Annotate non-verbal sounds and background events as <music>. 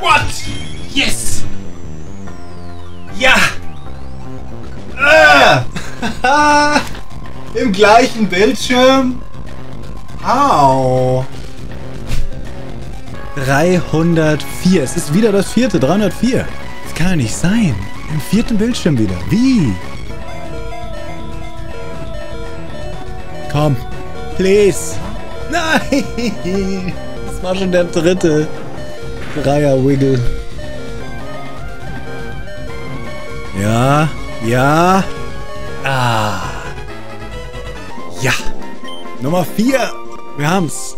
What? Yes! Ja! Ah! <laughs> Im gleichen Bildschirm? Au! 304. Es ist wieder das vierte. 304. Das kann ja nicht sein. Im vierten Bildschirm wieder. Wie? Komm. Please. <laughs> Nein. Das war schon der dritte. Dreier-Wiggle. Ja. Ja. Ah. Ja. Nummer 4. Wir haben's.